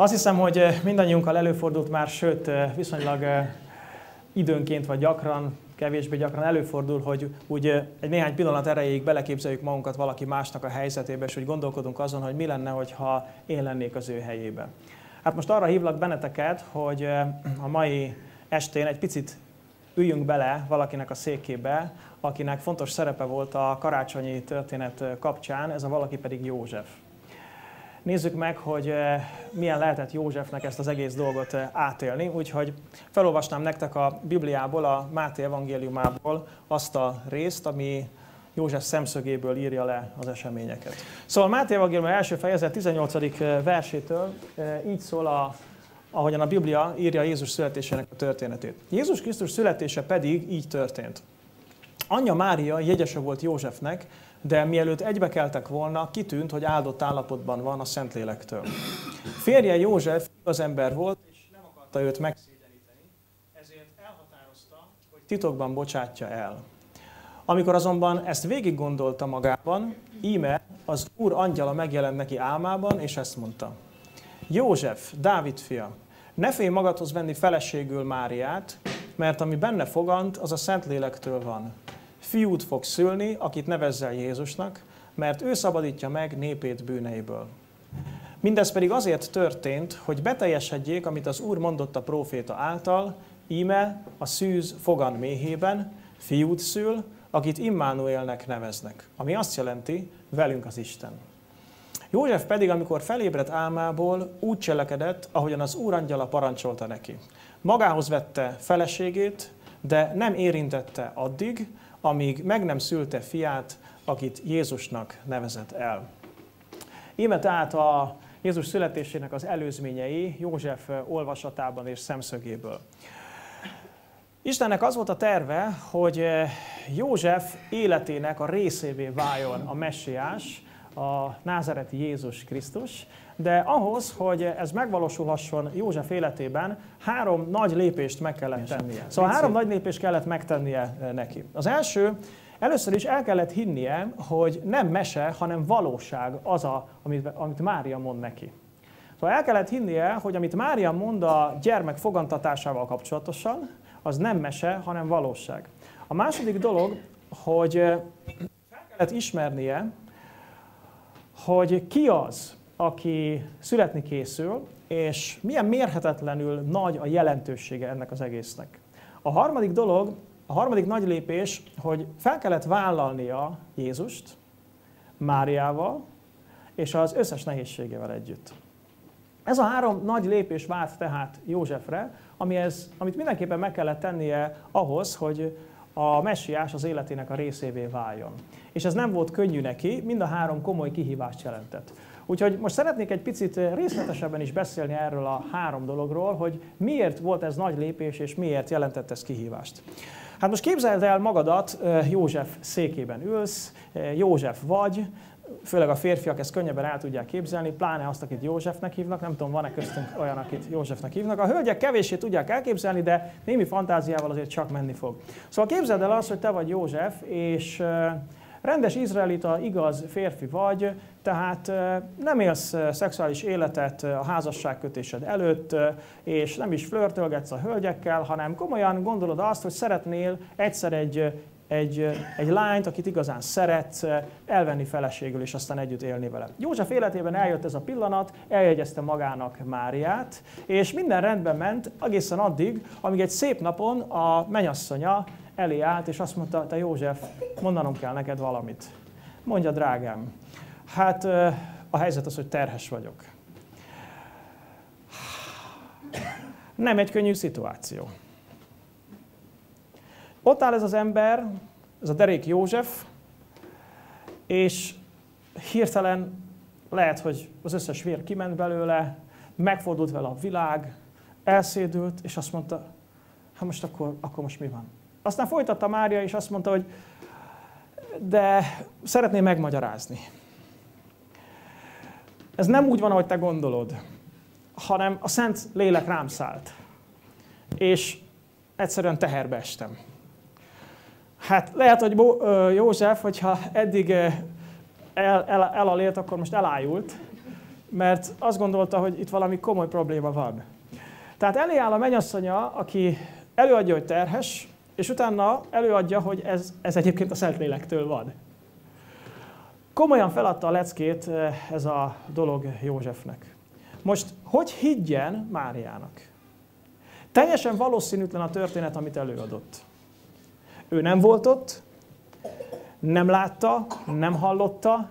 Azt hiszem, hogy mindannyiunkkal előfordult már, sőt, viszonylag időnként vagy gyakran, kevésbé gyakran előfordul, hogy úgy egy néhány pillanat erejéig beleképzeljük magunkat valaki másnak a helyzetébe, és hogy gondolkodunk azon, hogy mi lenne, ha én lennék az ő helyébe. Hát most arra hívlak benneteket, hogy a mai estén egy picit üljünk bele valakinek a székébe, akinek fontos szerepe volt a karácsonyi történet kapcsán, ez a valaki pedig József. Nézzük meg, hogy milyen lehetett Józsefnek ezt az egész dolgot átélni. Úgyhogy felolvasnám nektek a Bibliából, a Máté evangéliumából azt a részt, ami József szemszögéből írja le az eseményeket. Szóval Máté evangélium első fejezet 18. versétől így szól a ahogyan a Biblia írja Jézus születésének a történetét. Jézus Krisztus születése pedig így történt. Anyja Mária jegyese volt Józsefnek, de mielőtt egybekeltek volna, kitűnt, hogy áldott állapotban van a Szentlélektől. Férje József az ember volt, és nem akarta őt megszégyeníteni, ezért elhatározta, hogy titokban bocsátja el. Amikor azonban ezt végig gondolta magában, íme az Úr angyala megjelent neki álmában, és ezt mondta. József, Dávid fia, ne félj magadhoz venni feleségül Máriát, mert ami benne fogant, az a Szentlélektől van. Fiút fog szülni, akit nevezzel Jézusnak, mert ő szabadítja meg népét bűneiből. Mindez pedig azért történt, hogy beteljesedjék, amit az Úr mondott a próféta által, íme a szűz fogan méhében, fiút szül, akit Immanuelnek neveznek, ami azt jelenti, velünk az Isten. József pedig, amikor felébredt álmából, úgy cselekedett, ahogyan az úrangyala parancsolta neki. Magához vette feleségét, de nem érintette addig, amíg meg nem szülte fiát, akit Jézusnak nevezett el. Íme tehát a Jézus születésének az előzményei József olvasatában és szemszögéből. Istennek az volt a terve, hogy József életének a részévé váljon a messiás, a názereti Jézus Krisztus, de ahhoz, hogy ez megvalósulhasson József életében, három nagy lépést meg kellett tennie. Szóval három nagy lépést kellett megtennie eh, neki. Az első, először is el kellett hinnie, hogy nem mese, hanem valóság az, a, amit, amit Mária mond neki. Szóval el kellett hinnie, hogy amit Mária mond a gyermek fogantatásával kapcsolatosan, az nem mese, hanem valóság. A második dolog, hogy eh, fel kellett ismernie, hogy ki az, aki születni készül, és milyen mérhetetlenül nagy a jelentősége ennek az egésznek. A harmadik dolog, a harmadik nagy lépés, hogy fel kellett vállalnia Jézust Máriával, és az összes nehézségével együtt. Ez a három nagy lépés vált tehát Józsefre, amihez, amit mindenképpen meg kellett tennie ahhoz, hogy a messiás az életének a részévé váljon. És ez nem volt könnyű neki, mind a három komoly kihívást jelentett. Úgyhogy most szeretnék egy picit részletesebben is beszélni erről a három dologról, hogy miért volt ez nagy lépés, és miért jelentett ez kihívást. Hát most képzeld el magadat, József székében ülsz, József vagy, főleg a férfiak ezt könnyebben el tudják képzelni, pláne azt, akit Józsefnek hívnak, nem tudom, van-e köztünk olyan, akit Józsefnek hívnak. A hölgyek kevéssé tudják elképzelni, de némi fantáziával azért csak menni fog. Szóval képzeld el azt, hogy te vagy József, és rendes izraelita, igaz férfi vagy, tehát nem élsz szexuális életet a házasságkötésed előtt, és nem is flörtölgetsz a hölgyekkel, hanem komolyan gondolod azt, hogy szeretnél egyszer egy egy, egy lányt, akit igazán szeretsz, elvenni feleségül, és aztán együtt élni vele. József életében eljött ez a pillanat, eljegyezte magának Máriát, és minden rendben ment egészen addig, amíg egy szép napon a menyasszonya elé állt, és azt mondta, te József, mondanom kell neked valamit. Mondja, drágám, hát a helyzet az, hogy terhes vagyok. Nem egy könnyű szituáció. Ott áll ez az ember, ez a derék József, és hirtelen lehet, hogy az összes vér kiment belőle, megfordult vele a világ, elszédült, és azt mondta, hát most akkor, akkor most mi van? Aztán folytatta Mária, és azt mondta, hogy de szeretném megmagyarázni. Ez nem úgy van, ahogy te gondolod, hanem a Szent Lélek rám szállt. És egyszerűen teherbe estem. Hát lehet, hogy József, hogyha eddig el, el, elalélt, akkor most elájult, mert azt gondolta, hogy itt valami komoly probléma van. Tehát elé áll a mennyasszonya, aki előadja, hogy terhes, és utána előadja, hogy ez, ez egyébként a Szentlélektől van. Komolyan feladta a leckét eh, ez a dolog Józsefnek. Most, hogy higgyen Máriának? Teljesen valószínűtlen a történet, amit előadott. Ő nem volt ott, nem látta, nem hallotta,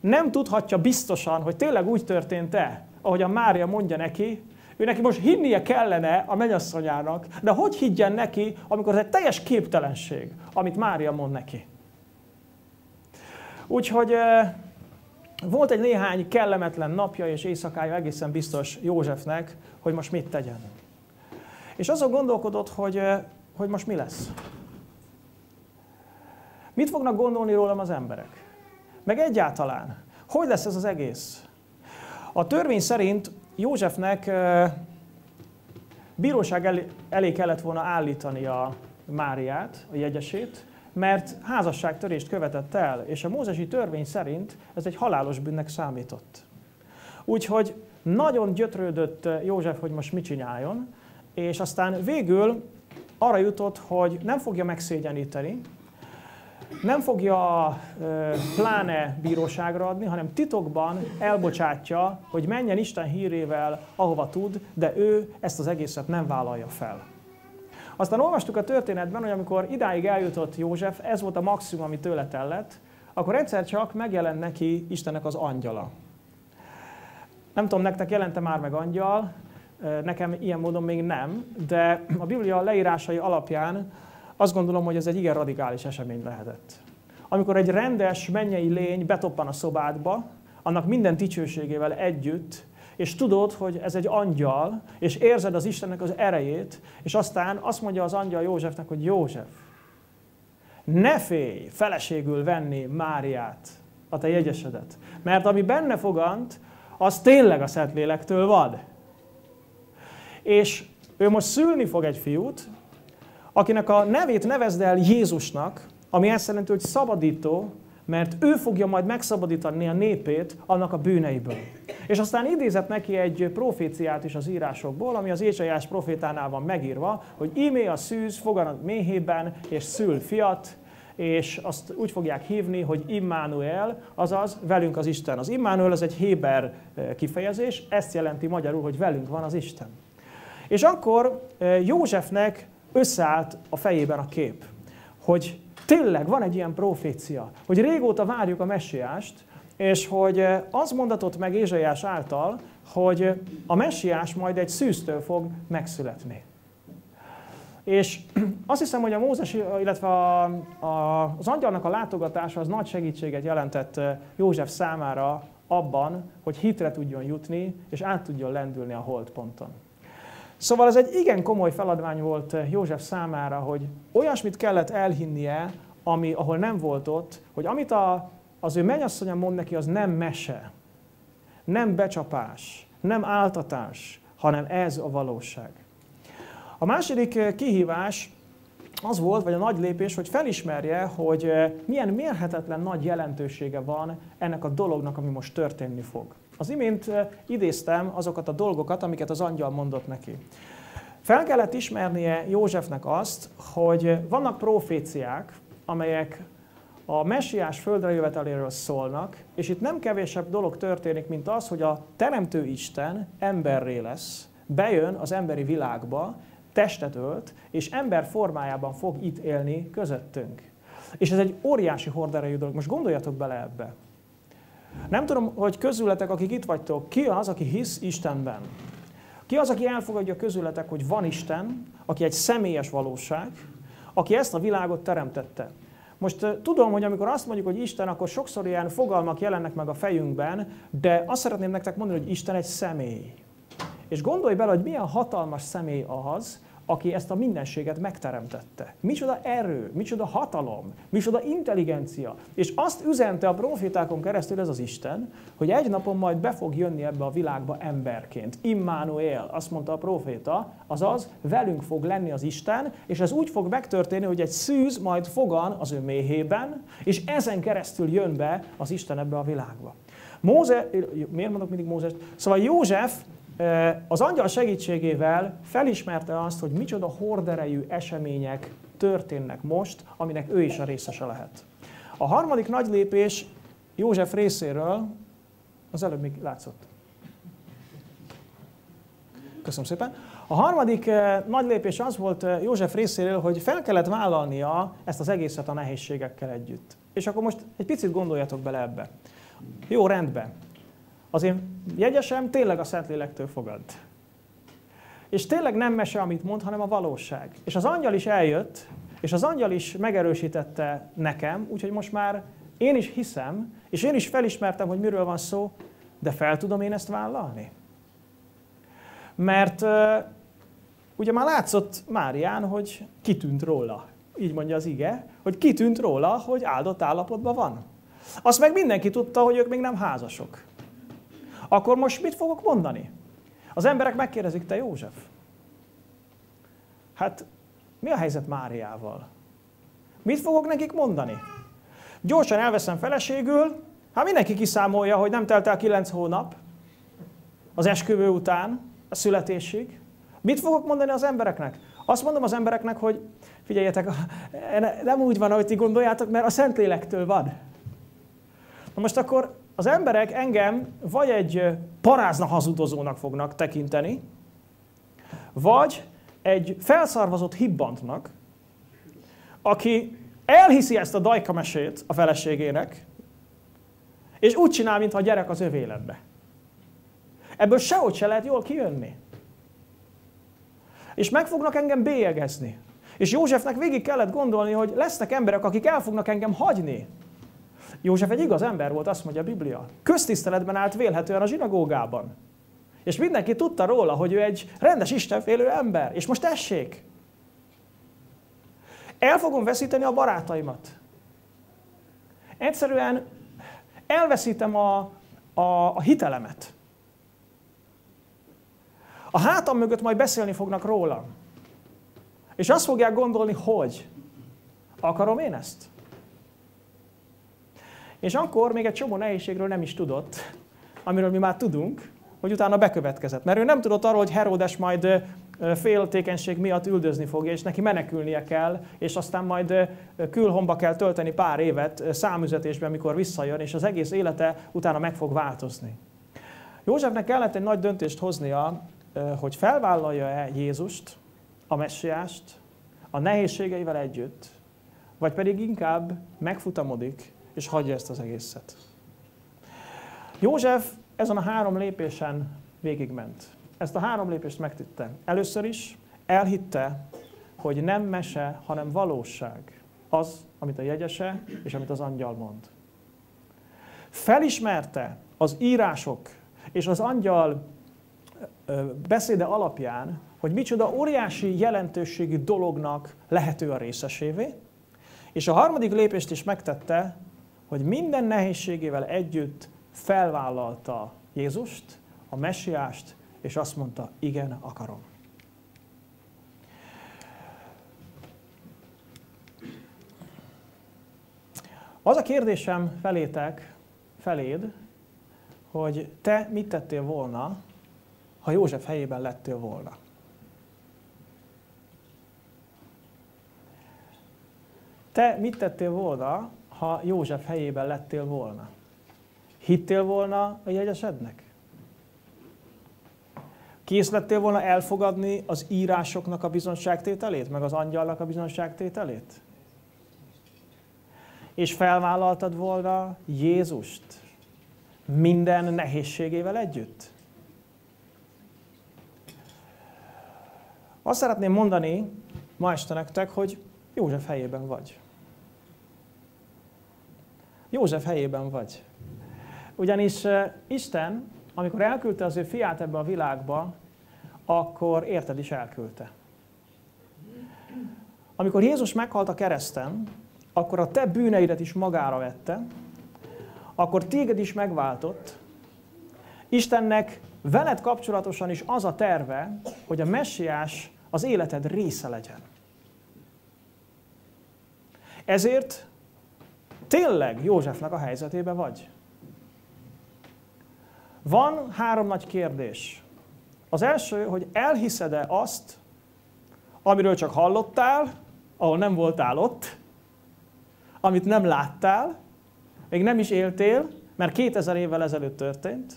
nem tudhatja biztosan, hogy tényleg úgy történt-e, ahogy a Mária mondja neki, ő neki most hinnie kellene a mennyasszonyának, de hogy higgyen neki, amikor ez egy teljes képtelenség, amit Mária mond neki. Úgyhogy volt egy néhány kellemetlen napja és éjszakája egészen biztos Józsefnek, hogy most mit tegyen. És azon gondolkodott, hogy, hogy most mi lesz. Mit fognak gondolni rólam az emberek? Meg egyáltalán, hogy lesz ez az egész? A törvény szerint Józsefnek bíróság elé kellett volna állítani a Máriát, a jegyesét, mert házasságtörést követett el, és a mózesi törvény szerint ez egy halálos bűnnek számított. Úgyhogy nagyon gyötrődött József, hogy most mit csináljon, és aztán végül arra jutott, hogy nem fogja megszégyeníteni, nem fogja pláne bíróságra adni, hanem titokban elbocsátja, hogy menjen Isten hírével, ahova tud, de ő ezt az egészet nem vállalja fel. Aztán olvastuk a történetben, hogy amikor idáig eljutott József, ez volt a maximum, ami tőle tellett, akkor egyszer csak megjelent neki Istennek az angyala. Nem tudom, nektek jelente már meg angyal, nekem ilyen módon még nem, de a Biblia leírásai alapján azt gondolom, hogy ez egy igen radikális esemény lehetett. Amikor egy rendes mennyei lény betoppan a szobádba, annak minden dicsőségével együtt, és tudod, hogy ez egy angyal, és érzed az Istennek az erejét, és aztán azt mondja az angyal Józsefnek, hogy József, ne félj feleségül venni Máriát, a te jegyesedet, mert ami benne fogant, az tényleg a Szentlélektől vad. És ő most szülni fog egy fiút, akinek a nevét nevezd el Jézusnak, ami azt jelenti, hogy szabadító, mert ő fogja majd megszabadítani a népét annak a bűneiből. És aztán idézett neki egy proféciát is az írásokból, ami az Ézsaiás profétánál van megírva, hogy ímé a szűz foganat méhében, és szül fiat, és azt úgy fogják hívni, hogy Immanuel, azaz velünk az Isten. Az Immanuel az egy héber eh, kifejezés, ezt jelenti magyarul, hogy velünk van az Isten. És akkor eh, Józsefnek összeállt a fejében a kép, hogy tényleg van egy ilyen profécia, hogy régóta várjuk a messiást, és hogy eh, az mondatott meg Ézsaiás által, hogy a messiás majd egy szűztől fog megszületni. És azt hiszem, hogy a Mózes, illetve a, a, az angyalnak a látogatása az nagy segítséget jelentett eh, József számára abban, hogy hitre tudjon jutni, és át tudjon lendülni a holdponton. Szóval ez egy igen komoly feladvány volt eh, József számára, hogy olyasmit kellett elhinnie, ami, ahol nem volt ott, hogy amit a, az ő mennyasszonya mond neki, az nem mese, nem becsapás, nem áltatás, hanem ez a valóság. A második eh, kihívás az volt, vagy a nagy lépés, hogy felismerje, hogy eh, milyen mérhetetlen nagy jelentősége van ennek a dolognak, ami most történni fog. Az imént idéztem azokat a dolgokat, amiket az angyal mondott neki. Fel kellett ismernie Józsefnek azt, hogy vannak proféciák, amelyek a messiás földre jöveteléről szólnak, és itt nem kevésebb dolog történik, mint az, hogy a Teremtő Isten emberré lesz, bejön az emberi világba, testet ölt, és ember formájában fog itt élni közöttünk. És ez egy óriási horderejű dolog. Most gondoljatok bele ebbe. Nem tudom, hogy közületek, akik itt vagytok, ki az, aki hisz Istenben? Ki az, aki elfogadja közületek, hogy van Isten, aki egy személyes valóság, aki ezt a világot teremtette? Most tudom, hogy amikor azt mondjuk, hogy Isten, akkor sokszor ilyen fogalmak jelennek meg a fejünkben, de azt szeretném nektek mondani, hogy Isten egy személy. És gondolj bele, hogy milyen hatalmas személy az, aki ezt a mindenséget megteremtette. Micsoda erő, micsoda hatalom, micsoda intelligencia. És azt üzente a profétákon keresztül ez az Isten, hogy egy napon majd be fog jönni ebbe a világba emberként. Immanuel, azt mondta a proféta, azaz velünk fog lenni az Isten, és ez úgy fog megtörténni, hogy egy szűz majd fogan az ő méhében, és ezen keresztül jön be az Isten ebbe a világba. Móze, miért mondok mindig Mózes? Szóval József az angyal segítségével felismerte azt, hogy micsoda horderejű események történnek most, aminek ő is a részese lehet. A harmadik nagy lépés József részéről, az előbb még látszott. Köszönöm szépen. A harmadik nagy lépés az volt József részéről, hogy fel kellett vállalnia ezt az egészet a nehézségekkel együtt. És akkor most egy picit gondoljatok bele ebbe. Jó, rendben. Az én jegyesem tényleg a Szentlélektől fogad. És tényleg nem mese, amit mond, hanem a valóság. És az angyal is eljött, és az angyal is megerősítette nekem, úgyhogy most már én is hiszem, és én is felismertem, hogy miről van szó, de fel tudom én ezt vállalni? Mert uh, ugye már látszott Márián, hogy kitűnt róla. Így mondja az ige, hogy kitűnt róla, hogy áldott állapotban van. Azt meg mindenki tudta, hogy ők még nem házasok. Akkor most mit fogok mondani? Az emberek megkérdezik, te József? Hát mi a helyzet Máriával? Mit fogok nekik mondani? Gyorsan elveszem feleségül, hát mindenki kiszámolja, hogy nem telt el kilenc hónap az esküvő után, a születésig. Mit fogok mondani az embereknek? Azt mondom az embereknek, hogy figyeljetek, nem úgy van, ahogy ti gondoljátok, mert a Szentlélektől van. Na most akkor az emberek engem vagy egy parázna hazudozónak fognak tekinteni, vagy egy felszarvazott hibbantnak, aki elhiszi ezt a dajka mesét a feleségének, és úgy csinál, mintha a gyerek az övé lenne. Ebből sehogy se lehet jól kijönni. És meg fognak engem bélyegezni. És Józsefnek végig kellett gondolni, hogy lesznek emberek, akik el fognak engem hagyni. József egy igaz ember volt, azt mondja a Biblia. Köztiszteletben állt vélhetően a zsinagógában. És mindenki tudta róla, hogy ő egy rendes istenfélő ember. És most tessék! El fogom veszíteni a barátaimat. Egyszerűen elveszítem a, a, a hitelemet. A hátam mögött majd beszélni fognak rólam. És azt fogják gondolni, hogy akarom én ezt? És akkor még egy csomó nehézségről nem is tudott, amiről mi már tudunk, hogy utána bekövetkezett. Mert ő nem tudott arról, hogy Heródes majd féltékenység miatt üldözni fogja, és neki menekülnie kell, és aztán majd külhomba kell tölteni pár évet számüzetésben, mikor visszajön, és az egész élete utána meg fog változni. Józsefnek kellett egy nagy döntést hoznia, hogy felvállalja-e Jézust, a messiást, a nehézségeivel együtt, vagy pedig inkább megfutamodik, és hagyja ezt az egészet. József ezen a három lépésen végigment. Ezt a három lépést megtette. Először is elhitte, hogy nem mese, hanem valóság. Az, amit a jegyese és amit az angyal mond. Felismerte az írások és az angyal beszéde alapján, hogy micsoda óriási jelentőségű dolognak lehető a részesévé, és a harmadik lépést is megtette, hogy minden nehézségével együtt felvállalta Jézust, a messiást, és azt mondta, igen, akarom. Az a kérdésem felétek, feléd, hogy te mit tettél volna, ha József helyében lettél volna. Te mit tettél volna, ha József helyében lettél volna? Hittél volna a jegyesednek? Kész lettél volna elfogadni az írásoknak a bizonságtételét, meg az angyalnak a bizonságtételét? És felvállaltad volna Jézust minden nehézségével együtt? Azt szeretném mondani ma este nektek, hogy József helyében vagy. József helyében vagy. Ugyanis Isten, amikor elküldte az ő fiát ebbe a világba, akkor érted is elküldte. Amikor Jézus meghalt a kereszten, akkor a te bűneidet is magára vette, akkor téged is megváltott. Istennek veled kapcsolatosan is az a terve, hogy a messiás az életed része legyen. Ezért tényleg Józsefnek a helyzetében vagy. Van három nagy kérdés. Az első, hogy elhiszed-e azt, amiről csak hallottál, ahol nem voltál ott, amit nem láttál, még nem is éltél, mert 2000 évvel ezelőtt történt.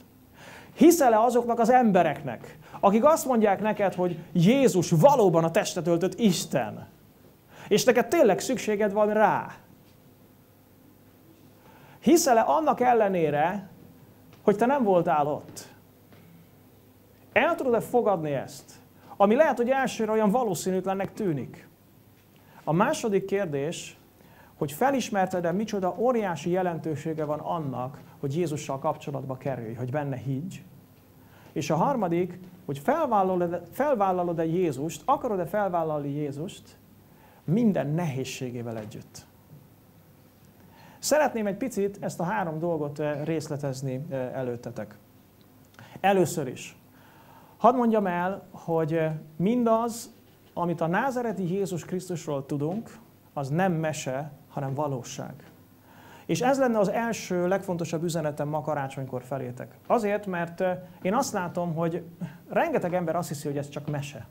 Hiszel-e azoknak az embereknek, akik azt mondják neked, hogy Jézus valóban a testet öltött Isten, és neked tényleg szükséged van rá? Hiszel-e annak ellenére, hogy te nem voltál ott? El tudod-e fogadni ezt? Ami lehet, hogy elsőre olyan valószínűtlennek tűnik. A második kérdés, hogy felismerted-e, micsoda óriási jelentősége van annak, hogy Jézussal kapcsolatba kerülj, hogy benne higgy. És a harmadik, hogy felvállalod-e, felvállalod-e Jézust, akarod-e felvállalni Jézust minden nehézségével együtt. Szeretném egy picit ezt a három dolgot eh, részletezni eh, előttetek. Először is, hadd mondjam el, hogy eh, mindaz, amit a názereti Jézus Krisztusról tudunk, az nem mese, hanem valóság. És ez lenne az első, legfontosabb üzenetem ma karácsonykor felétek. Azért, mert én azt látom, hogy rengeteg ember azt hiszi, hogy ez csak mese.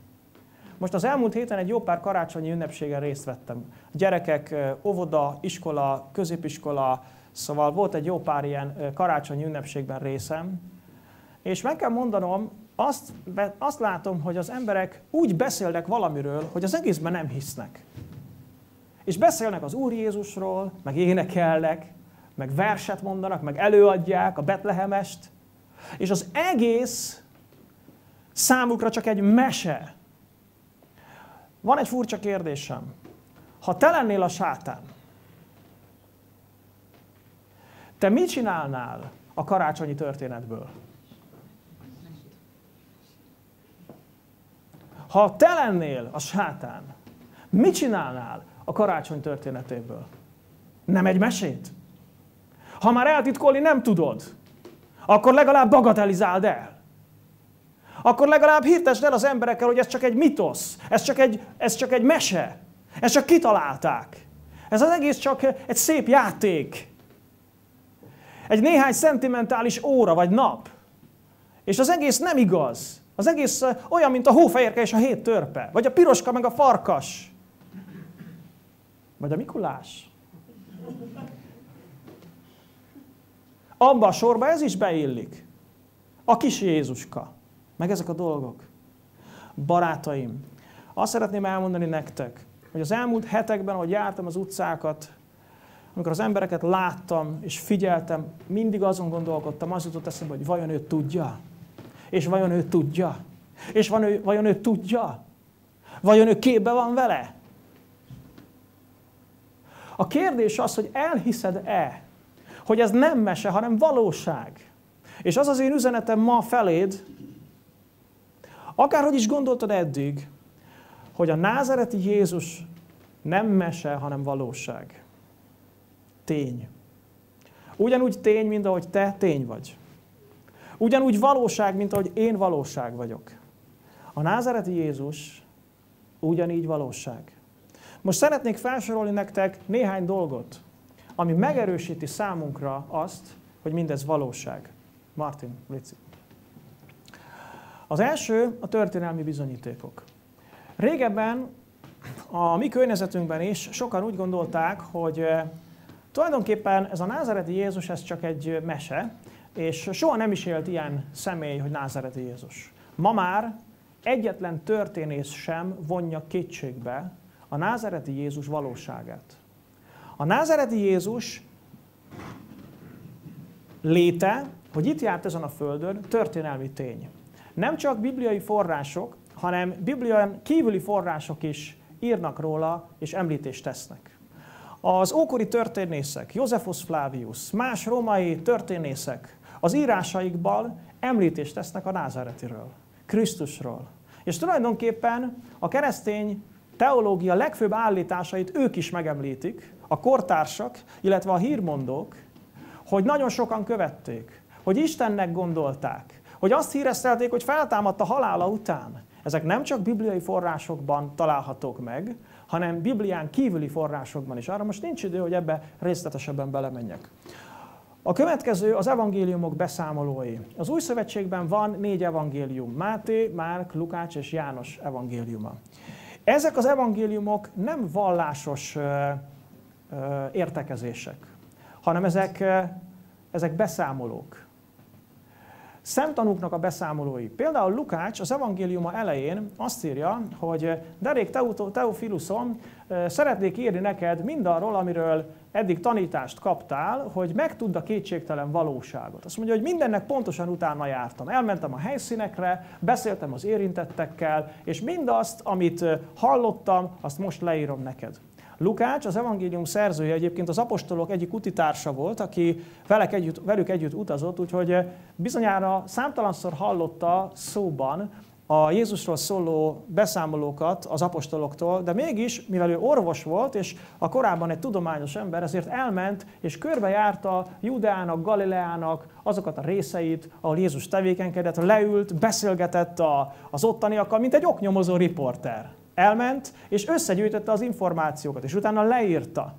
Most az elmúlt héten egy jó pár karácsonyi ünnepségen részt vettem. Gyerekek, óvoda, iskola, középiskola, szóval volt egy jó pár ilyen karácsonyi ünnepségben részem. És meg kell mondanom, azt, azt látom, hogy az emberek úgy beszélnek valamiről, hogy az egészben nem hisznek. És beszélnek az Úr Jézusról, meg énekelnek, meg verset mondanak, meg előadják a Betlehemest, és az egész számukra csak egy mese. Van egy furcsa kérdésem. Ha te lennél a sátán, te mit csinálnál a karácsonyi történetből? Ha te lennél a sátán, mit csinálnál a karácsony történetéből? Nem egy mesét? Ha már eltitkolni nem tudod, akkor legalább bagatelizáld el. Akkor legalább hirtesd el az emberekkel, hogy ez csak egy mitosz, ez csak egy, ez csak egy mese, ez csak kitalálták. Ez az egész csak egy szép játék. Egy néhány szentimentális óra vagy nap. És az egész nem igaz. Az egész olyan, mint a hófehérke és a hét törpe. Vagy a piroska meg a farkas. Vagy a Mikulás. Abba a sorba ez is beillik. A kis Jézuska. Meg ezek a dolgok. Barátaim, azt szeretném elmondani nektek, hogy az elmúlt hetekben, ahogy jártam az utcákat, amikor az embereket láttam és figyeltem, mindig azon gondolkodtam, az jutott eszembe, hogy vajon ő tudja? És vajon ő tudja? És van ő, vajon ő tudja? Vajon ő képbe van vele? A kérdés az, hogy elhiszed-e, hogy ez nem mese, hanem valóság. És az az én üzenetem ma feléd, akárhogy is gondoltad eddig, hogy a názereti Jézus nem mese, hanem valóság. Tény. Ugyanúgy tény, mint ahogy te tény vagy. Ugyanúgy valóság, mint ahogy én valóság vagyok. A názereti Jézus ugyanígy valóság. Most szeretnék felsorolni nektek néhány dolgot, ami megerősíti számunkra azt, hogy mindez valóság. Martin, Lici. Az első a történelmi bizonyítékok. Régebben a mi környezetünkben is sokan úgy gondolták, hogy eh, tulajdonképpen ez a názereti Jézus ez csak egy mese, és soha nem is élt ilyen személy, hogy názereti Jézus. Ma már egyetlen történész sem vonja kétségbe a názereti Jézus valóságát. A názereti Jézus léte, hogy itt járt ezen a földön, történelmi tény. Nem csak bibliai források, hanem biblián kívüli források is írnak róla és említést tesznek. Az ókori történészek, Josephus Flavius, más római történészek az írásaikban említést tesznek a názáretiről, Krisztusról. És tulajdonképpen a keresztény teológia legfőbb állításait ők is megemlítik, a kortársak, illetve a hírmondók, hogy nagyon sokan követték, hogy Istennek gondolták, hogy azt híresztelték, hogy feltámadt a halála után. Ezek nem csak bibliai forrásokban találhatók meg, hanem Biblián kívüli forrásokban is. Arra most nincs idő, hogy ebbe részletesebben belemenjek. A következő az evangéliumok beszámolói. Az új szövetségben van négy evangélium. Máté, Márk, Lukács és János evangéliuma. Ezek az evangéliumok nem vallásos ö, ö, értekezések, hanem ezek, ö, ezek beszámolók. Szemtanúknak a beszámolói. Például Lukács az evangéliuma elején azt írja, hogy derék Teofiluszom, szeretnék írni neked mindarról, amiről eddig tanítást kaptál, hogy megtudd a kétségtelen valóságot. Azt mondja, hogy mindennek pontosan utána jártam. Elmentem a helyszínekre, beszéltem az érintettekkel, és mindazt, amit hallottam, azt most leírom neked. Lukács, az evangélium szerzője egyébként az apostolok egyik utitársa volt, aki velük együtt, velük együtt utazott, úgyhogy bizonyára számtalanszor hallotta szóban a Jézusról szóló beszámolókat az apostoloktól, de mégis, mivel ő orvos volt, és a korábban egy tudományos ember, ezért elment és körbejárta Judeának, Galileának azokat a részeit, ahol Jézus tevékenykedett, leült, beszélgetett az ottaniakkal, mint egy oknyomozó riporter. Elment, és összegyűjtötte az információkat, és utána leírta.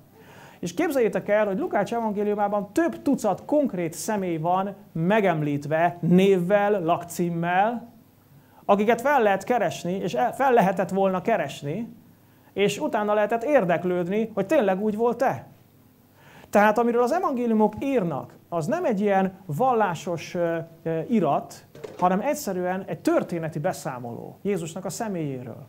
És képzeljétek el, hogy Lukács evangéliumában több tucat konkrét személy van megemlítve névvel, lakcímmel, akiket fel lehet keresni, és fel lehetett volna keresni, és utána lehetett érdeklődni, hogy tényleg úgy volt-e. Tehát amiről az evangéliumok írnak, az nem egy ilyen vallásos irat, hanem egyszerűen egy történeti beszámoló Jézusnak a személyéről.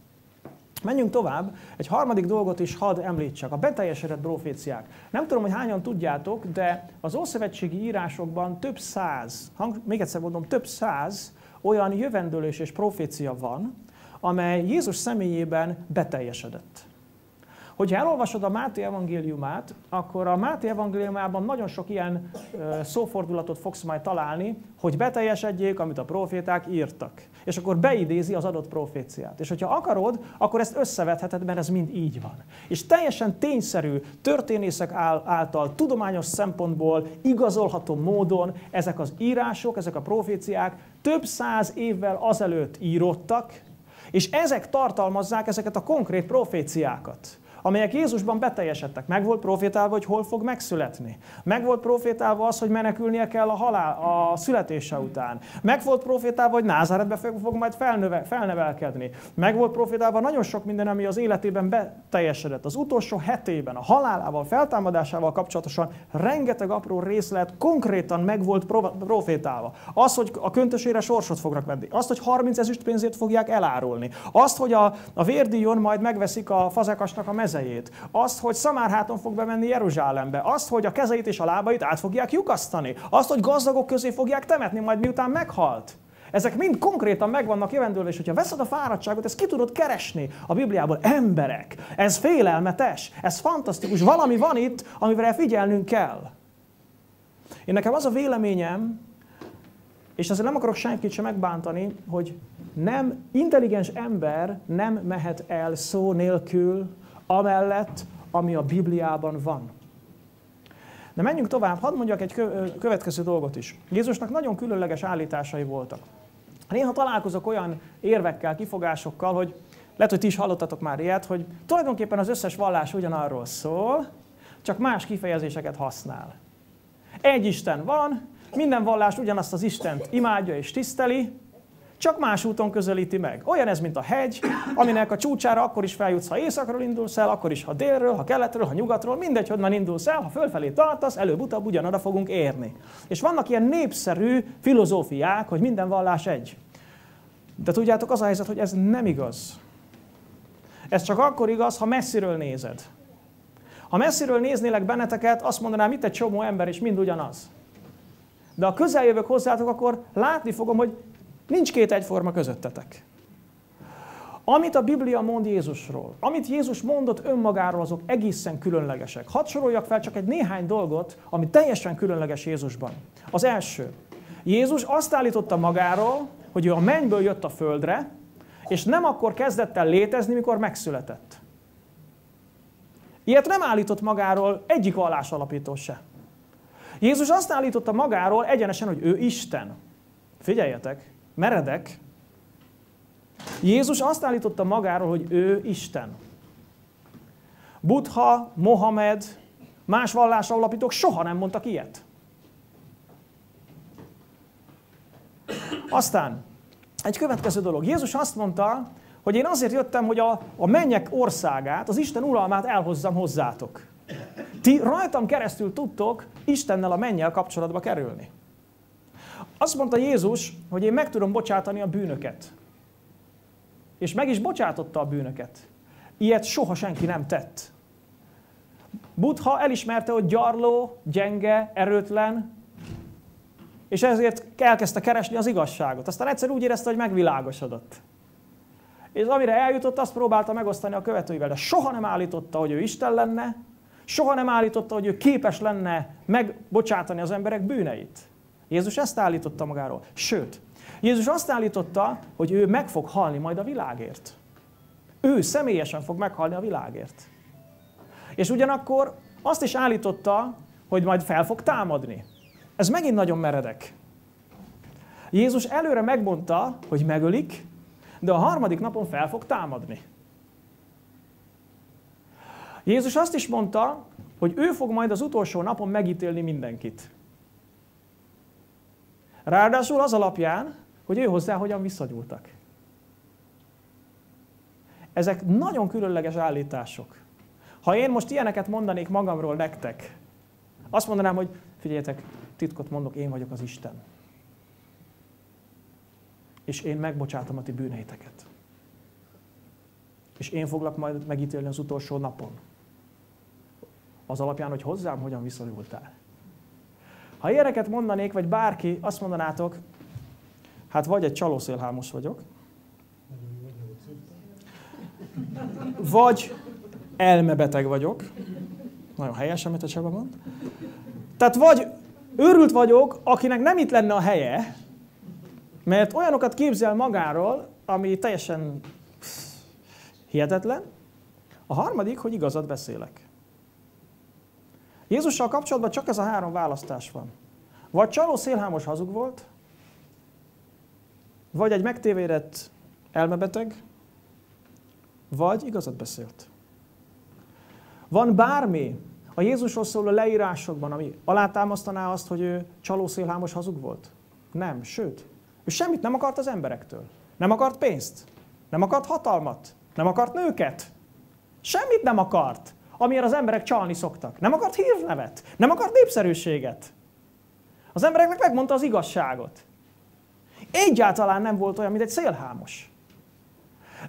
Menjünk tovább, egy harmadik dolgot is hadd említsek, a beteljesedett proféciák. Nem tudom, hogy hányan tudjátok, de az Ószövetségi írásokban több száz, még egyszer mondom, több száz olyan jövendőlés és profécia van, amely Jézus személyében beteljesedett. Hogyha elolvasod a Máté evangéliumát, akkor a Máté evangéliumában nagyon sok ilyen szófordulatot fogsz majd találni, hogy beteljesedjék, amit a proféták írtak. És akkor beidézi az adott proféciát. És hogyha akarod, akkor ezt összevetheted, mert ez mind így van. És teljesen tényszerű, történészek által, tudományos szempontból igazolható módon ezek az írások, ezek a proféciák több száz évvel azelőtt írottak, és ezek tartalmazzák ezeket a konkrét proféciákat amelyek Jézusban beteljesedtek. Meg volt profétálva, hogy hol fog megszületni. Meg volt profétálva az, hogy menekülnie kell a, halál, a születése után. Meg volt profétálva, hogy Názáretbe fog majd felnöve, felnevelkedni. Meg volt profétálva nagyon sok minden, ami az életében beteljesedett. Az utolsó hetében, a halálával, feltámadásával kapcsolatosan rengeteg apró részlet konkrétan meg volt profétálva. Az, hogy a köntösére sorsot fognak venni. Azt, hogy 30 ezüst pénzét fogják elárulni. Azt, hogy a, a vérdíjon majd megveszik a fazekasnak a mezet mezejét, azt, hogy szamárháton fog bemenni Jeruzsálembe, azt, hogy a kezeit és a lábait át fogják lyukasztani, azt, hogy gazdagok közé fogják temetni, majd miután meghalt. Ezek mind konkrétan meg vannak jövendőlve, és hogyha veszed a fáradtságot, ezt ki tudod keresni a Bibliából. Emberek, ez félelmetes, ez fantasztikus, valami van itt, amivel figyelnünk kell. Én nekem az a véleményem, és azért nem akarok senkit sem megbántani, hogy nem intelligens ember nem mehet el szó nélkül amellett, ami a Bibliában van. De menjünk tovább, hadd mondjak egy következő dolgot is. Jézusnak nagyon különleges állításai voltak. Néha találkozok olyan érvekkel, kifogásokkal, hogy lehet, hogy ti is hallottatok már ilyet, hogy tulajdonképpen az összes vallás ugyanarról szól, csak más kifejezéseket használ. Egy Isten van, minden vallás ugyanazt az Istent imádja és tiszteli, csak más úton közelíti meg. Olyan ez, mint a hegy, aminek a csúcsára akkor is feljutsz, ha északról indulsz el, akkor is, ha délről, ha keletről, ha nyugatról, mindegy, honnan indulsz el, ha fölfelé tartasz, előbb-utóbb ugyanoda fogunk érni. És vannak ilyen népszerű filozófiák, hogy minden vallás egy. De tudjátok, az a helyzet, hogy ez nem igaz. Ez csak akkor igaz, ha messziről nézed. Ha messziről néznélek benneteket, azt mondanám, itt egy csomó ember, és mind ugyanaz. De ha közeljövök hozzátok, akkor látni fogom, hogy Nincs két egyforma közöttetek. Amit a Biblia mond Jézusról, amit Jézus mondott önmagáról, azok egészen különlegesek. Hadd soroljak fel csak egy néhány dolgot, ami teljesen különleges Jézusban. Az első. Jézus azt állította magáról, hogy ő a mennyből jött a földre, és nem akkor kezdett el létezni, mikor megszületett. Ilyet nem állított magáról egyik vallás alapító se. Jézus azt állította magáról egyenesen, hogy ő Isten. Figyeljetek, meredek. Jézus azt állította magáról, hogy ő Isten. Buddha, Mohamed, más vallás alapítók soha nem mondtak ilyet. Aztán egy következő dolog. Jézus azt mondta, hogy én azért jöttem, hogy a, a mennyek országát, az Isten uralmát elhozzam hozzátok. Ti rajtam keresztül tudtok Istennel a mennyel kapcsolatba kerülni. Azt mondta Jézus, hogy én meg tudom bocsátani a bűnöket. És meg is bocsátotta a bűnöket. Ilyet soha senki nem tett. Buddha elismerte, hogy gyarló, gyenge, erőtlen, és ezért elkezdte keresni az igazságot. Aztán egyszer úgy érezte, hogy megvilágosodott. És amire eljutott, azt próbálta megosztani a követőivel, de soha nem állította, hogy ő Isten lenne, soha nem állította, hogy ő képes lenne megbocsátani az emberek bűneit. Jézus ezt állította magáról. Sőt, Jézus azt állította, hogy ő meg fog halni majd a világért. Ő személyesen fog meghalni a világért. És ugyanakkor azt is állította, hogy majd fel fog támadni. Ez megint nagyon meredek. Jézus előre megmondta, hogy megölik, de a harmadik napon fel fog támadni. Jézus azt is mondta, hogy ő fog majd az utolsó napon megítélni mindenkit. Ráadásul az alapján, hogy ő hozzá hogyan visszagyúltak. Ezek nagyon különleges állítások. Ha én most ilyeneket mondanék magamról nektek, azt mondanám, hogy figyeljetek, titkot mondok, én vagyok az Isten. És én megbocsátom a ti bűneiteket. És én foglak majd megítélni az utolsó napon. Az alapján, hogy hozzám hogyan viszonyultál. Ha ilyeneket mondanék, vagy bárki, azt mondanátok, hát vagy egy csalószélhámos vagyok, vagy elmebeteg vagyok, nagyon helyes, amit a Csaba mond. Tehát vagy őrült vagyok, akinek nem itt lenne a helye, mert olyanokat képzel magáról, ami teljesen hihetetlen. A harmadik, hogy igazat beszélek. Jézussal kapcsolatban csak ez a három választás van. Vagy csaló szélhámos hazug volt, vagy egy megtévédett elmebeteg, vagy igazat beszélt. Van bármi a Jézusról szóló leírásokban, ami alátámasztaná azt, hogy ő csaló szélhámos hazug volt? Nem, sőt. Ő semmit nem akart az emberektől. Nem akart pénzt. Nem akart hatalmat. Nem akart nőket. Semmit nem akart amiért az emberek csalni szoktak. Nem akart hírnevet, nem akart népszerűséget. Az embereknek megmondta az igazságot. Egyáltalán nem volt olyan, mint egy szélhámos.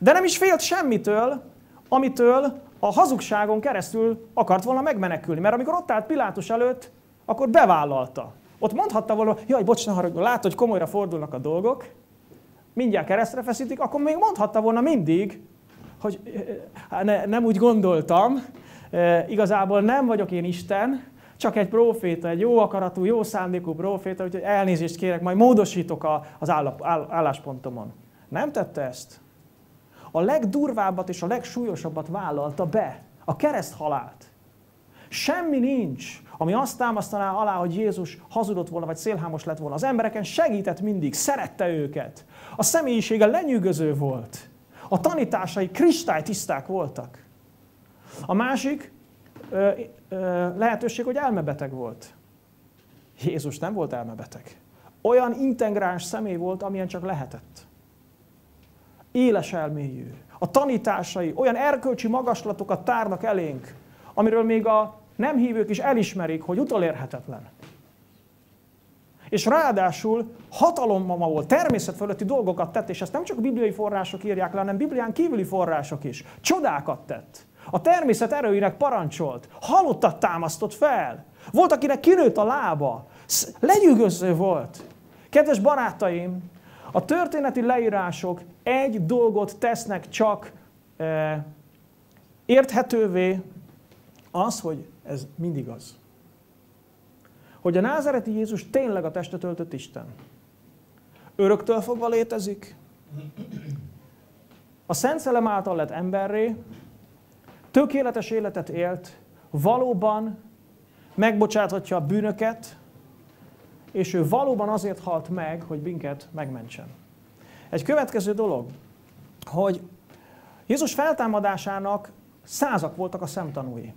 De nem is félt semmitől, amitől a hazugságon keresztül akart volna megmenekülni. Mert amikor ott állt Pilátus előtt, akkor bevállalta. Ott mondhatta volna, jaj, bocs, ne haragudj, lát, hogy komolyra fordulnak a dolgok, mindjárt keresztre feszítik, akkor még mondhatta volna mindig, hogy ne, nem úgy gondoltam, igazából nem vagyok én Isten, csak egy proféta, egy jó akaratú, jó szándékú proféta, úgyhogy elnézést kérek, majd módosítok az álláspontomon. Nem tette ezt. A legdurvábbat és a legsúlyosabbat vállalta be, a kereszthalált. Semmi nincs, ami azt támasztaná alá, hogy Jézus hazudott volna, vagy szélhámos lett volna. Az embereken segített mindig, szerette őket. A személyisége lenyűgöző volt. A tanításai kristálytiszták voltak. A másik ö, ö, lehetőség, hogy elmebeteg volt. Jézus nem volt elmebeteg. Olyan integráns személy volt, amilyen csak lehetett. Éles elmélyű. A tanításai olyan erkölcsi magaslatokat tárnak elénk, amiről még a nem hívők is elismerik, hogy utolérhetetlen. És ráadásul hatalomma volt, természet dolgokat tett, és ezt nem csak bibliai források írják le, hanem biblián kívüli források is. Csodákat tett. A természet erőinek parancsolt. Halottat támasztott fel. Volt, akinek kinőtt a lába. Lenyűgöző volt. Kedves barátaim, a történeti leírások egy dolgot tesznek csak e, érthetővé, az, hogy ez mindig az. Hogy a názereti Jézus tényleg a testet öltött Isten. Öröktől fogva létezik, a Szent Szelem által lett emberré, tökéletes életet élt, valóban megbocsáthatja a bűnöket, és ő valóban azért halt meg, hogy minket megmentsen. Egy következő dolog, hogy Jézus feltámadásának százak voltak a szemtanúi.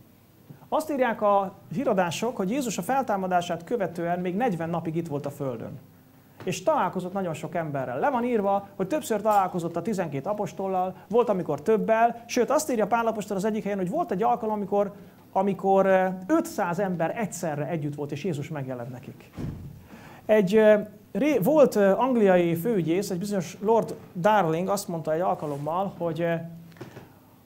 Azt írják a híradások, hogy Jézus a feltámadását követően még 40 napig itt volt a Földön. És találkozott nagyon sok emberrel. Le van írva, hogy többször találkozott a 12 apostollal, volt, amikor többel, sőt azt írja Pál apostol az egyik helyen, hogy volt egy alkalom, amikor, amikor 500 ember egyszerre együtt volt, és Jézus megjelent nekik. Egy volt angliai főügyész, egy bizonyos Lord Darling azt mondta egy alkalommal, hogy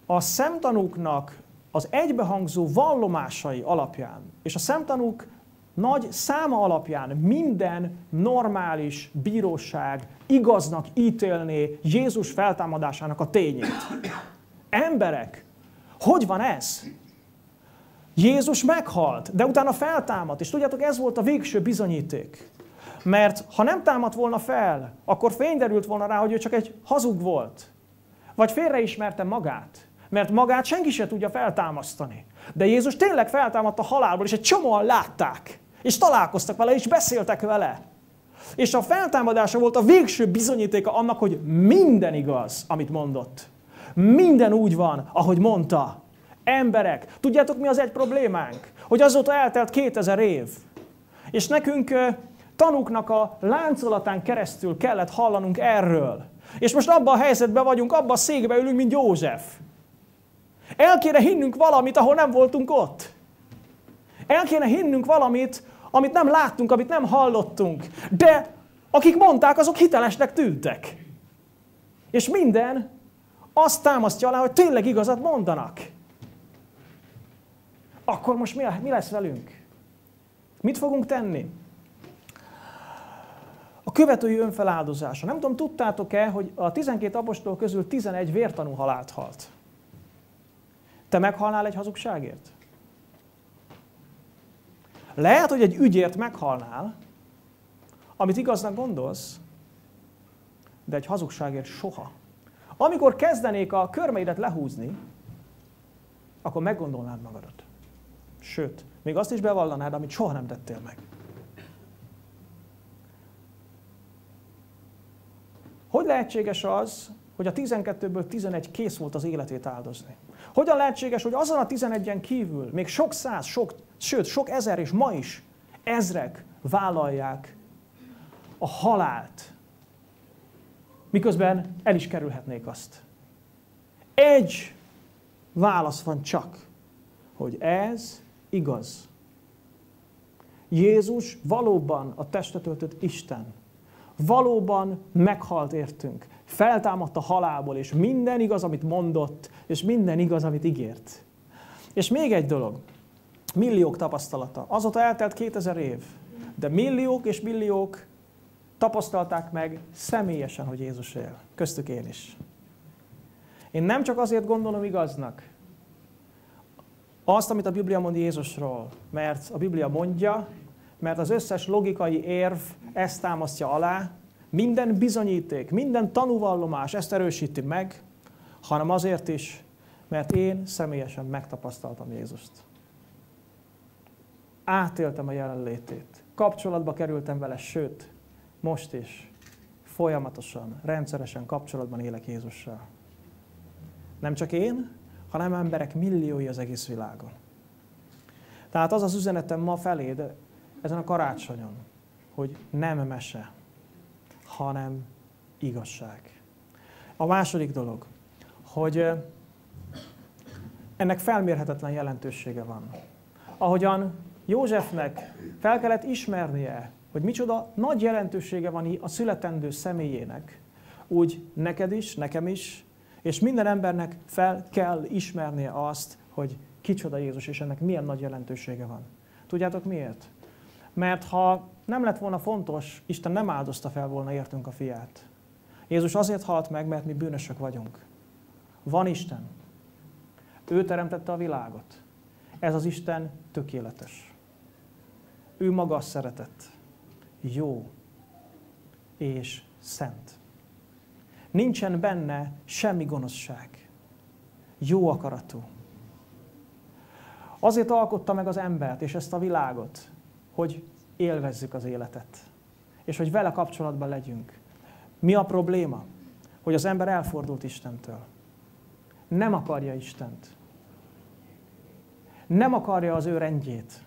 a szemtanúknak az egybehangzó vallomásai alapján, és a szemtanúk nagy száma alapján minden normális bíróság igaznak ítélné Jézus feltámadásának a tényét. Emberek, hogy van ez? Jézus meghalt, de utána feltámadt, és tudjátok, ez volt a végső bizonyíték. Mert ha nem támadt volna fel, akkor fényderült volna rá, hogy ő csak egy hazug volt. Vagy félreismerte magát. Mert magát senki se tudja feltámasztani. De Jézus tényleg feltámadt a halálból, és egy csomóan látták. És találkoztak vele, és beszéltek vele. És a feltámadása volt a végső bizonyítéka annak, hogy minden igaz, amit mondott. Minden úgy van, ahogy mondta. Emberek, tudjátok mi az egy problémánk? Hogy azóta eltelt 2000 év. És nekünk tanúknak a láncolatán keresztül kellett hallanunk erről. És most abban a helyzetben vagyunk, abban a székbe ülünk, mint József. El kéne hinnünk valamit, ahol nem voltunk ott. El kéne hinnünk valamit, amit nem láttunk, amit nem hallottunk. De akik mondták, azok hitelesnek tűntek. És minden azt támasztja alá, hogy tényleg igazat mondanak. Akkor most mi lesz velünk? Mit fogunk tenni? A követői önfeláldozása. Nem tudom, tudtátok-e, hogy a 12 apostol közül 11 vértanú halált halt. Te meghalnál egy hazugságért? Lehet, hogy egy ügyért meghalnál, amit igaznak gondolsz, de egy hazugságért soha. Amikor kezdenék a körmeidet lehúzni, akkor meggondolnád magadat. Sőt, még azt is bevallanád, amit soha nem tettél meg. Hogy lehetséges az, hogy a 12-ből 11 kész volt az életét áldozni? Hogyan lehetséges, hogy azon a 11-en kívül még sok száz, sok, sőt, sok ezer és ma is ezrek vállalják a halált, miközben el is kerülhetnék azt. Egy válasz van csak, hogy ez igaz. Jézus valóban a testet öltött Isten. Valóban meghalt értünk. Feltámadt a halálból, és minden igaz, amit mondott, és minden igaz, amit ígért. És még egy dolog. Milliók tapasztalata. Azóta eltelt 2000 év. De milliók és milliók tapasztalták meg személyesen, hogy Jézus él. Köztük én is. Én nem csak azért gondolom igaznak, azt, amit a Biblia mond Jézusról, mert a Biblia mondja, mert az összes logikai érv ezt támasztja alá, minden bizonyíték, minden tanúvallomás ezt erősíti meg, hanem azért is, mert én személyesen megtapasztaltam Jézust. Átéltem a jelenlétét. Kapcsolatba kerültem vele, sőt, most is folyamatosan, rendszeresen kapcsolatban élek Jézussal. Nem csak én, hanem emberek milliói az egész világon. Tehát az az üzenetem ma feléd ezen a karácsonyon, hogy nem mese, hanem igazság. A második dolog, hogy ennek felmérhetetlen jelentősége van. Ahogyan Józsefnek fel kellett ismernie, hogy micsoda nagy jelentősége van a születendő személyének, úgy neked is, nekem is, és minden embernek fel kell ismernie azt, hogy kicsoda Jézus, és ennek milyen nagy jelentősége van. Tudjátok miért? Mert ha nem lett volna fontos, Isten nem áldozta fel volna értünk a fiát. Jézus azért halt meg, mert mi bűnösök vagyunk. Van Isten. Ő teremtette a világot. Ez az Isten tökéletes. Ő maga szeretett, jó és szent. Nincsen benne semmi gonoszság. Jó akaratú. Azért alkotta meg az embert és ezt a világot, hogy élvezzük az életet. És hogy vele kapcsolatban legyünk. Mi a probléma? Hogy az ember elfordult Istentől. Nem akarja Istent. Nem akarja az ő rendjét.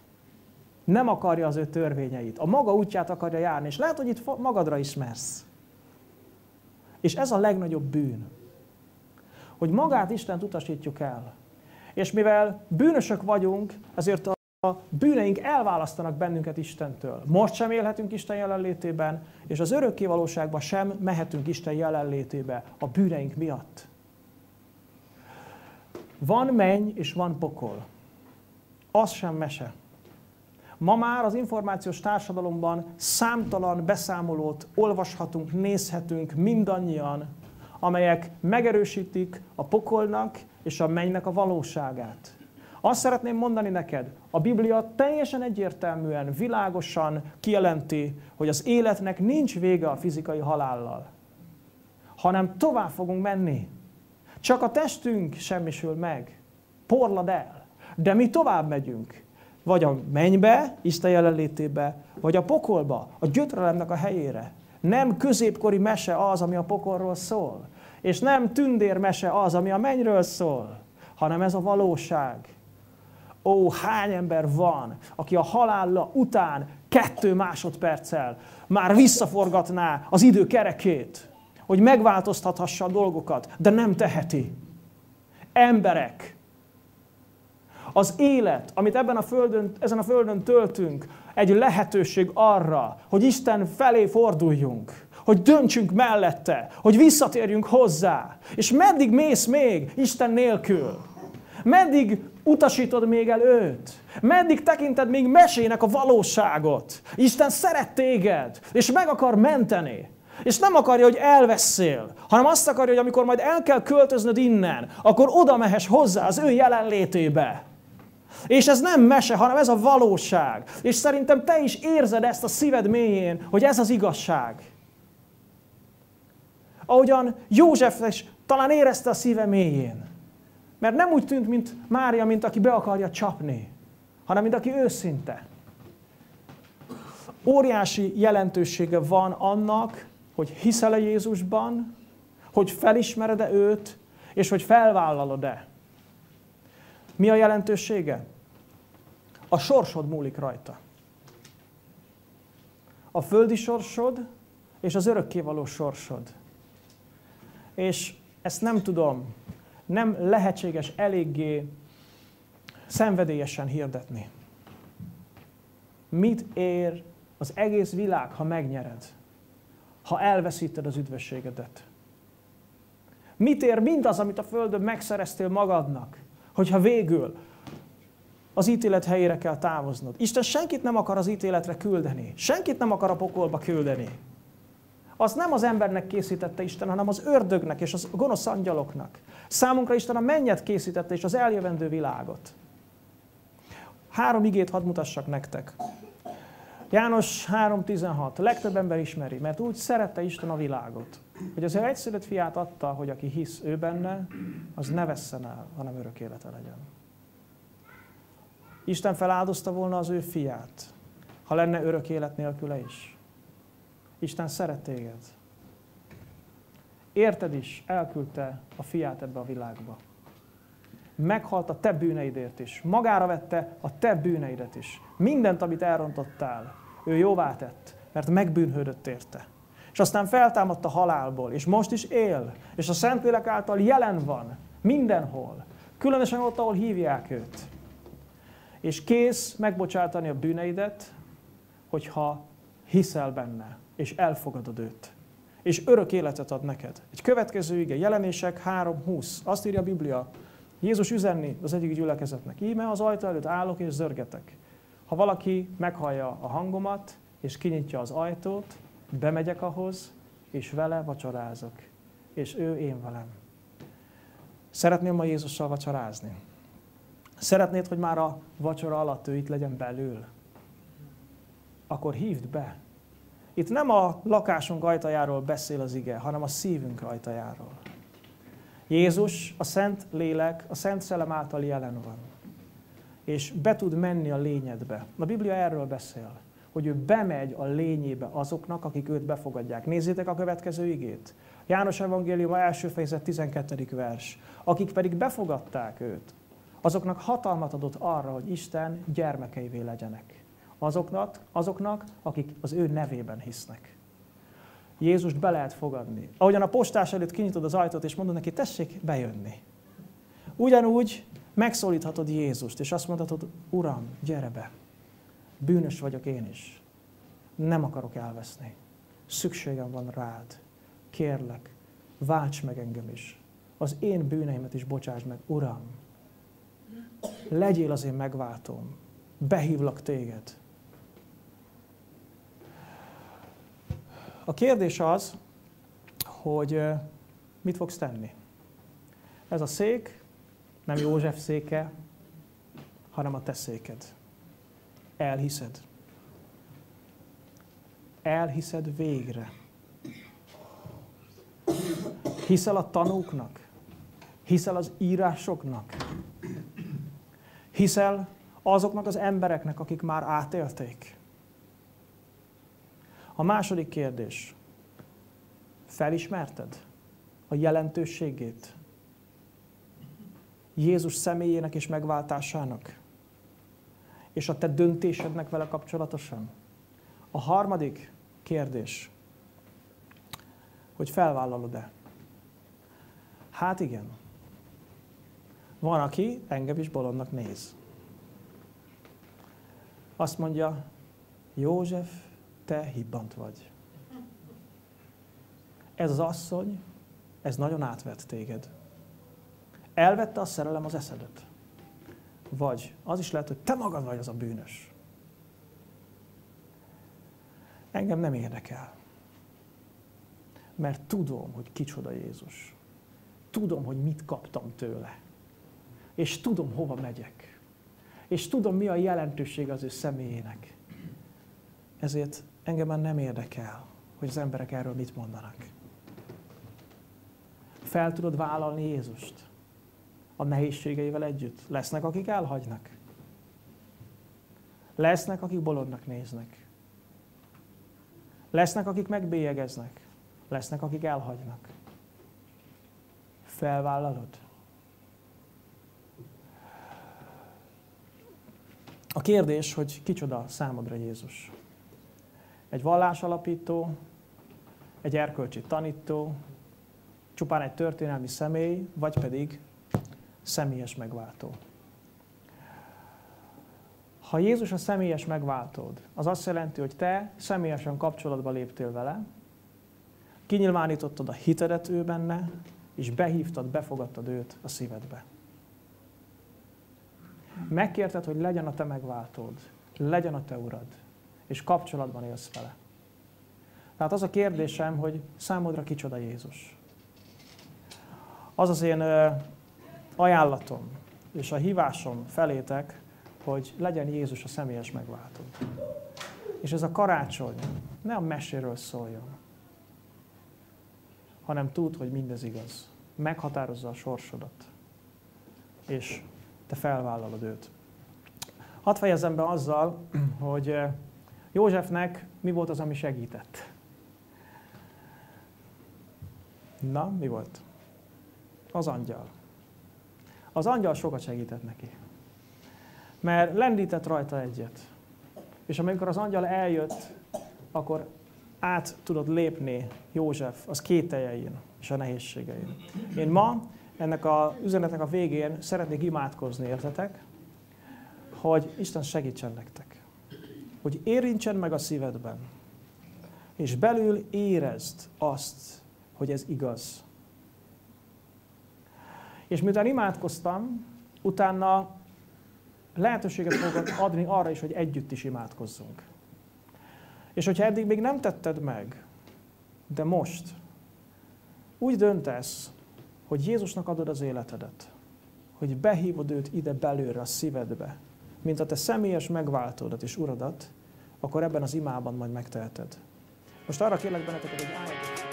Nem akarja az ő törvényeit. A maga útját akarja járni. És lehet, hogy itt magadra ismersz. És ez a legnagyobb bűn. Hogy magát Istent utasítjuk el. És mivel bűnösök vagyunk, ezért a bűneink elválasztanak bennünket Istentől. Most sem élhetünk Isten jelenlétében, és az örökké valóságban sem mehetünk Isten jelenlétébe a bűneink miatt. Van menny és van pokol. Az sem mese. Ma már az információs társadalomban számtalan beszámolót olvashatunk, nézhetünk mindannyian, amelyek megerősítik a pokolnak és a mennynek a valóságát. Azt szeretném mondani neked, a Biblia teljesen egyértelműen, világosan kijelenti, hogy az életnek nincs vége a fizikai halállal, hanem tovább fogunk menni. Csak a testünk semmisül meg, porlad el, de mi tovább megyünk. Vagy a mennybe, Isten jelenlétébe, vagy a pokolba, a gyötrelemnek a helyére. Nem középkori mese az, ami a pokolról szól, és nem tündérmese az, ami a mennyről szól, hanem ez a valóság. Ó, hány ember van, aki a halálla után kettő másodperccel már visszaforgatná az idő kerekét, hogy megváltoztathassa a dolgokat, de nem teheti. Emberek. Az élet, amit ebben a földön, ezen a földön töltünk, egy lehetőség arra, hogy Isten felé forduljunk, hogy döntsünk mellette, hogy visszatérjünk hozzá. És meddig mész még Isten nélkül? Meddig utasítod még el őt? Meddig tekinted még mesének a valóságot? Isten szeret téged, és meg akar menteni. És nem akarja, hogy elveszél, hanem azt akarja, hogy amikor majd el kell költöznöd innen, akkor oda mehess hozzá az ő jelenlétébe. És ez nem mese, hanem ez a valóság. És szerintem te is érzed ezt a szíved mélyén, hogy ez az igazság. Ahogyan József is talán érezte a szíve mélyén. Mert nem úgy tűnt, mint Mária, mint aki be akarja csapni, hanem mint aki őszinte. Óriási jelentősége van annak, hogy hiszel-e Jézusban, hogy felismered-e őt, és hogy felvállalod-e. Mi a jelentősége? A sorsod múlik rajta. A földi sorsod és az örökkévaló sorsod. És ezt nem tudom, nem lehetséges eléggé szenvedélyesen hirdetni. Mit ér az egész világ, ha megnyered? Ha elveszíted az üdvösségedet? Mit ér mindaz, amit a Földön megszereztél magadnak, hogyha végül az ítélet helyére kell távoznod? Isten senkit nem akar az ítéletre küldeni. Senkit nem akar a pokolba küldeni. Az nem az embernek készítette Isten, hanem az ördögnek és az gonosz angyaloknak. Számunkra Isten a mennyet készítette és az eljövendő világot. Három igét hadd mutassak nektek. János 3.16. A legtöbb ember ismeri, mert úgy szerette Isten a világot, hogy az ő egyszülött fiát adta, hogy aki hisz ő benne, az ne vesszen el, hanem örök élete legyen. Isten feláldozta volna az ő fiát, ha lenne örök élet nélküle is. Isten szeret téged. Érted is, elküldte a fiát ebbe a világba. Meghalt a te bűneidért is. Magára vette a te bűneidet is. Mindent, amit elrontottál, ő jóvá tett, mert megbűnhődött érte. És aztán feltámadt a halálból, és most is él, és a Szentlélek által jelen van, mindenhol. Különösen ott, ahol hívják őt. És kész megbocsátani a bűneidet, hogyha hiszel benne és elfogadod őt. És örök életet ad neked. Egy következő ige, jelenések 3.20. Azt írja a Biblia, Jézus üzenni az egyik gyülekezetnek. Íme az ajtó előtt állok és zörgetek. Ha valaki meghallja a hangomat, és kinyitja az ajtót, bemegyek ahhoz, és vele vacsorázok. És ő én velem. Szeretném ma Jézussal vacsorázni? Szeretnéd, hogy már a vacsora alatt ő itt legyen belül? Akkor hívd be, itt nem a lakásunk ajtajáról beszél az ige, hanem a szívünk ajtajáról. Jézus, a Szent Lélek, a Szent Szellem által jelen van. És be tud menni a lényedbe. A Biblia erről beszél, hogy ő bemegy a lényébe azoknak, akik őt befogadják. Nézzétek a következő igét. János Evangélium első fejezet 12. vers. Akik pedig befogadták őt, azoknak hatalmat adott arra, hogy Isten gyermekeivé legyenek azoknak, azoknak, akik az ő nevében hisznek. Jézust be lehet fogadni. Ahogyan a postás előtt kinyitod az ajtót, és mondod neki, tessék bejönni. Ugyanúgy megszólíthatod Jézust, és azt mondhatod, Uram, gyere be. Bűnös vagyok én is. Nem akarok elveszni. Szükségem van rád. Kérlek, válts meg engem is. Az én bűneimet is bocsáss meg, Uram. Legyél az én megváltóm. Behívlak téged. A kérdés az, hogy mit fogsz tenni. Ez a szék nem József széke, hanem a te széked. Elhiszed. Elhiszed végre. Hiszel a tanúknak? Hiszel az írásoknak? Hiszel azoknak az embereknek, akik már átélték? A második kérdés. Felismerted a jelentőségét Jézus személyének és megváltásának? És a te döntésednek vele kapcsolatosan? A harmadik kérdés, hogy felvállalod-e? Hát igen. Van, aki engem is bolondnak néz. Azt mondja, József, te hibbant vagy. Ez az asszony, ez nagyon átvett téged. Elvette a szerelem az eszedet. Vagy az is lehet, hogy te magad vagy az a bűnös. Engem nem érdekel. Mert tudom, hogy kicsoda Jézus. Tudom, hogy mit kaptam tőle. És tudom, hova megyek. És tudom, mi a jelentőség az ő személyének. Ezért engem már nem érdekel, hogy az emberek erről mit mondanak. Fel tudod vállalni Jézust a nehézségeivel együtt. Lesznek, akik elhagynak. Lesznek, akik bolondnak néznek. Lesznek, akik megbélyegeznek. Lesznek, akik elhagynak. Felvállalod. A kérdés, hogy kicsoda számodra Jézus. Egy vallásalapító, egy erkölcsi tanító, csupán egy történelmi személy, vagy pedig személyes megváltó. Ha Jézus a személyes megváltód, az azt jelenti, hogy te személyesen kapcsolatba léptél vele, kinyilvánítottad a hitedet ő benne, és behívtad, befogadtad őt a szívedbe. Megkérted, hogy legyen a te megváltód, legyen a te urad, és kapcsolatban élsz vele. Tehát az a kérdésem, hogy számodra kicsoda Jézus. Az az én ajánlatom és a hívásom felétek, hogy legyen Jézus a személyes megváltó. És ez a karácsony ne a meséről szóljon, hanem tud, hogy mindez igaz. Meghatározza a sorsodat, és te felvállalod őt. Hadd fejezem be azzal, hogy eh, Józsefnek mi volt az, ami segített. Na, mi volt? Az angyal. Az angyal sokat segített neki. Mert lendített rajta egyet. És amikor az angyal eljött, akkor át tudod lépni József az kételjein és a nehézségein. Én ma ennek a üzenetnek a végén szeretnék imádkozni, értetek? Hogy Isten segítsen nektek. Hogy érintsen meg a szívedben. És belül érezd azt, hogy ez igaz. És miután imádkoztam, utána lehetőséget fogok adni arra is, hogy együtt is imádkozzunk. És hogyha eddig még nem tetted meg, de most úgy döntesz, hogy Jézusnak adod az életedet, hogy behívod őt ide belőle a szívedbe, mint a te személyes megváltódat és uradat, akkor ebben az imában majd megteheted. Most arra kérlek benneteket, hogy álljatok.